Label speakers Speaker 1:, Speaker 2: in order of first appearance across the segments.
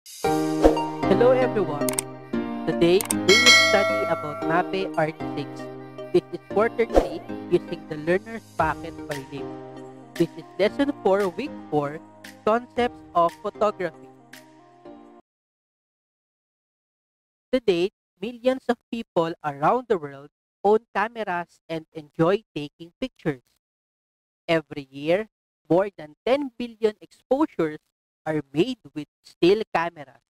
Speaker 1: Hello everyone. Today we will study about MAPEH Art 6. This is quarter 3 using the learner's packet by name. This is lesson 4 week 4 concepts of photography. Today, millions of people around the world own cameras and enjoy taking pictures. Every year, more than 10 billion exposures are made with still cameras.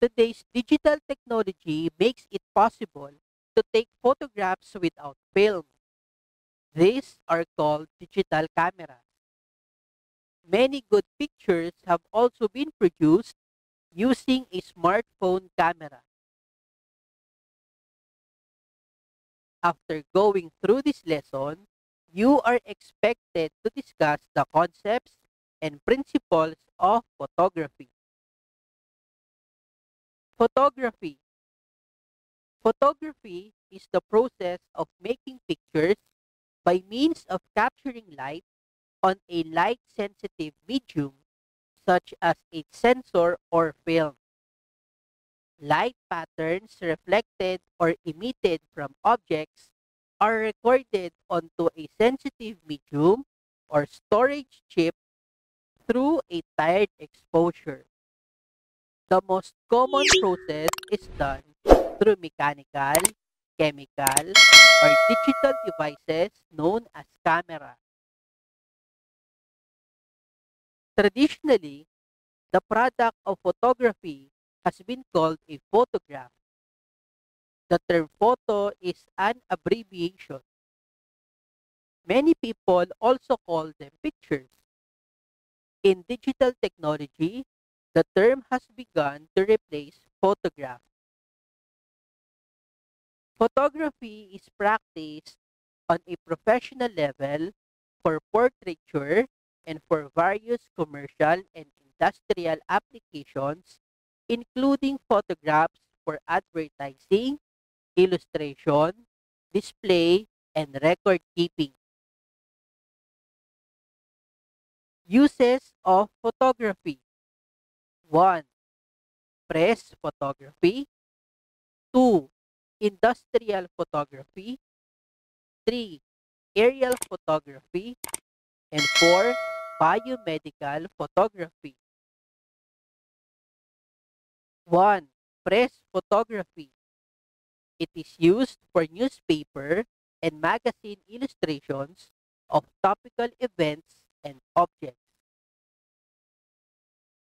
Speaker 1: Today's digital technology makes it possible to take photographs without film. These are called digital cameras. Many good pictures have also been produced using a smartphone camera. After going through this lesson, you are expected to discuss the concepts and principles of photography. Photography. Photography is the process of making pictures by means of capturing light on a light-sensitive medium such as a sensor or film. Light patterns reflected or emitted from objects are recorded onto a sensitive medium or storage chip through a tiered exposure. The most common process is done through mechanical, chemical, or digital devices known as camera. Traditionally, the product of photography has been called a photograph. The term photo is an abbreviation. Many people also call them pictures. In digital technology, the term has begun to replace photograph. Photography is practiced on a professional level for portraiture and for various commercial and industrial applications, including photographs for advertising, illustration, display, and record keeping. Uses of photography 1. Press photography 2. Industrial photography 3. Aerial photography and 4. Biomedical photography 1. Press photography It is used for newspaper and magazine illustrations of topical events and objects.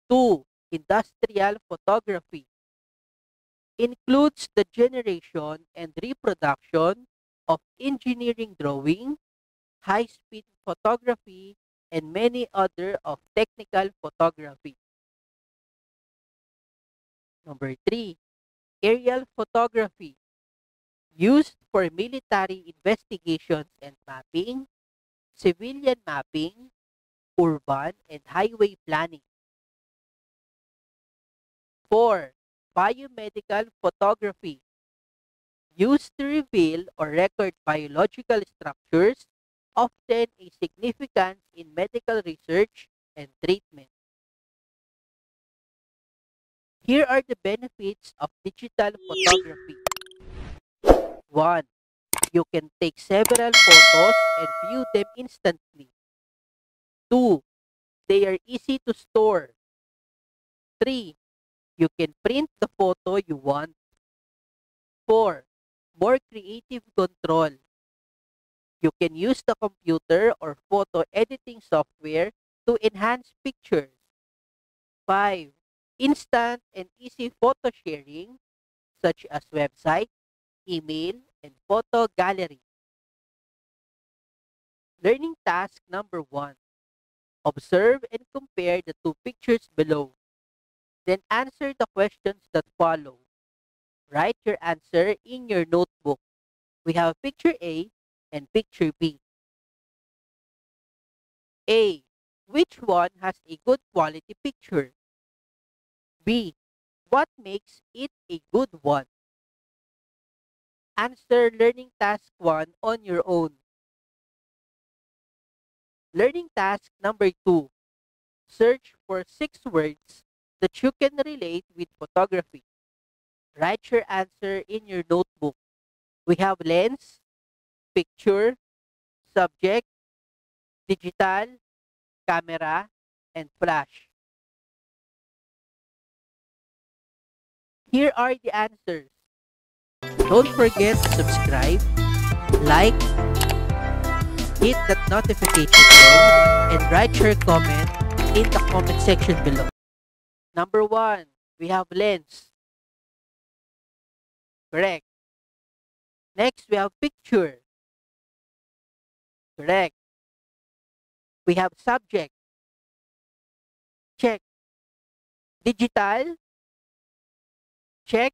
Speaker 1: 2. Industrial photography includes the generation and reproduction of engineering drawing, high-speed photography, and many other of technical photography. Number 3. Aerial photography used for military investigations and mapping, civilian mapping, urban and highway planning. 4. Biomedical photography used to reveal or record biological structures, often a significance in medical research and treatment. Here are the benefits of digital photography. 1. You can take several photos and view them instantly. 2. They are easy to store. 3. You can print the photo you want. 4. More creative control. You can use the computer or photo editing software to enhance pictures. 5. Instant and easy photo sharing such as website, email, and photo gallery. Learning task number 1. Observe and compare the two pictures below. Then answer the questions that follow. Write your answer in your notebook. We have picture A and picture B. A. Which one has a good quality picture? B. What makes it a good one? Answer learning task 1 on your own. Learning task number 2. Search for six words that you can relate with photography. Write your answer in your notebook. We have lens, picture, subject, digital, camera, and flash. Here are the answers. Don't forget to subscribe, like, hit that notification bell, and write your comment in the comment section below. Number one, we have lens. Correct. Next, we have picture. Correct. We have subject. Check. Digital. Check.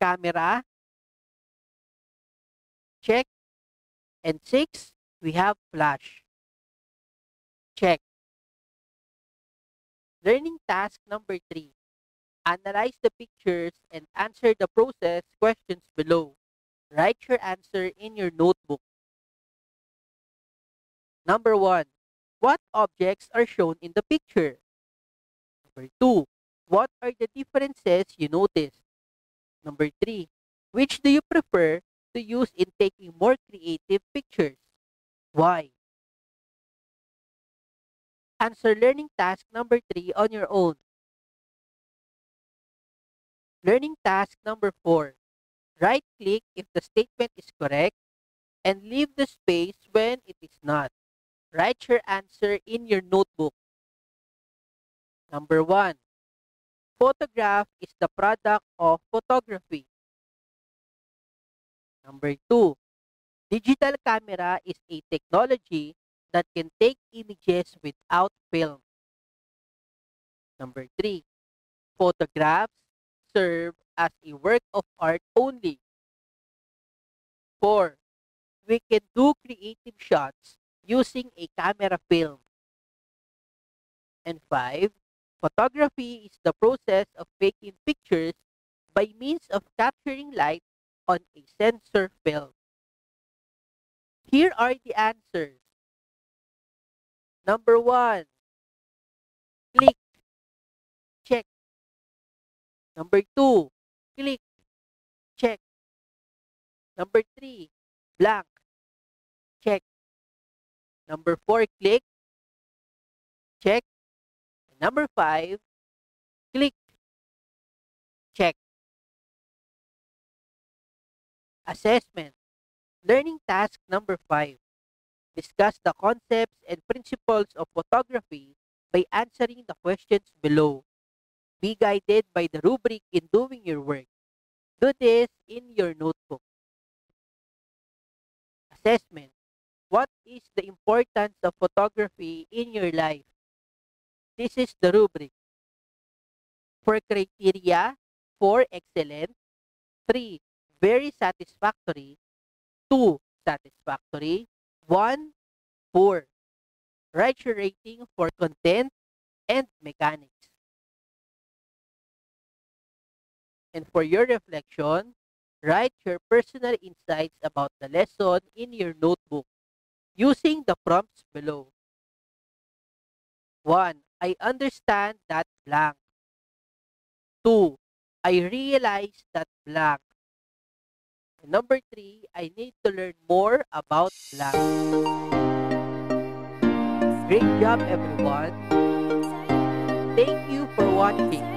Speaker 1: Camera. Check. And six, we have flash. Check. Learning task number three. Analyze the pictures and answer the process questions below. Write your answer in your notebook. Number one, what objects are shown in the picture? Number two, what are the differences you noticed? Number three, which do you prefer to use in taking more creative pictures? Why? Answer learning task number 3 on your own. Learning task number 4. Right-click if the statement is correct and leave the space when it is not. Write your answer in your notebook. Number 1. Photograph is the product of photography. Number 2. Digital camera is a technology that can take images without film. Number 3. Photographs serve as a work of art only. 4. We can do creative shots using a camera film. And 5. Photography is the process of taking pictures by means of capturing light on a sensor film. Here are the answers. Number one, click, check. Number two, click, check. Number three, blank, check. Number four, click, check. Number five, click, check. Assessment. Learning task number five. Discuss the concepts and principles of photography by answering the questions below. Be guided by the rubric in doing your work. Do this in your notebook. Assessment. What is the importance of photography in your life? This is the rubric. For criteria, 4 excellent, 3 very satisfactory, 2 satisfactory, 1, poor. Write your rating for content and mechanics. And for your reflection, write your personal insights about the lesson in your notebook using the prompts below. 1. I understand that blank. 2. I realize that blank. Number three, I need to learn more about blank. Great job, everyone. Thank you for watching.